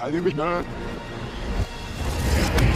Hadi bir daha. Oh, Mesut.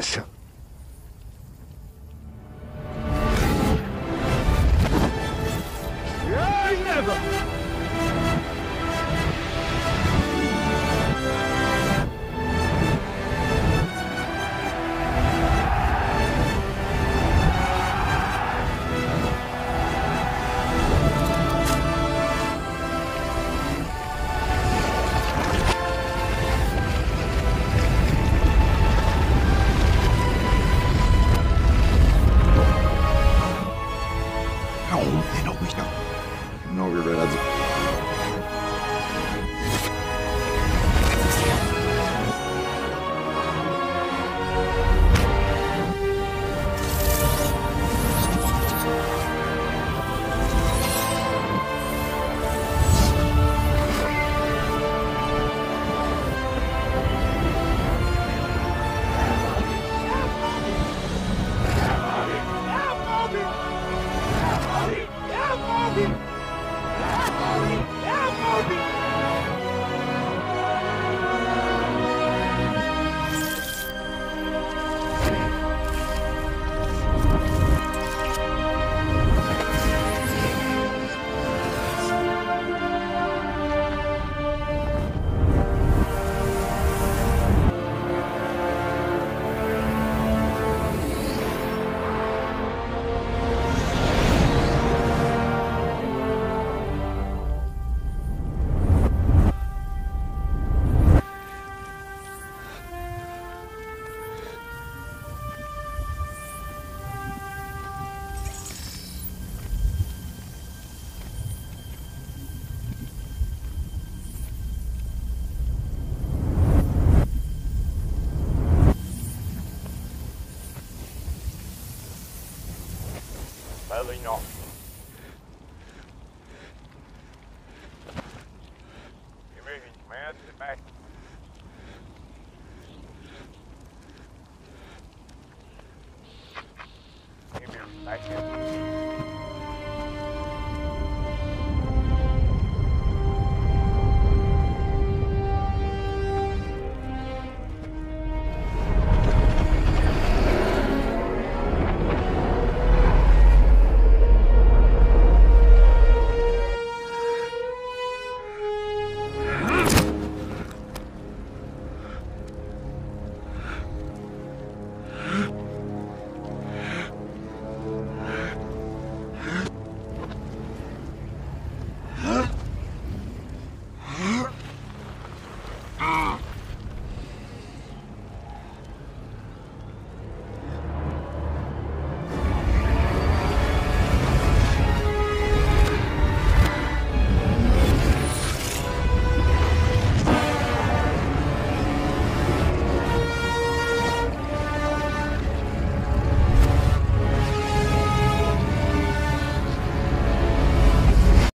No, nie no,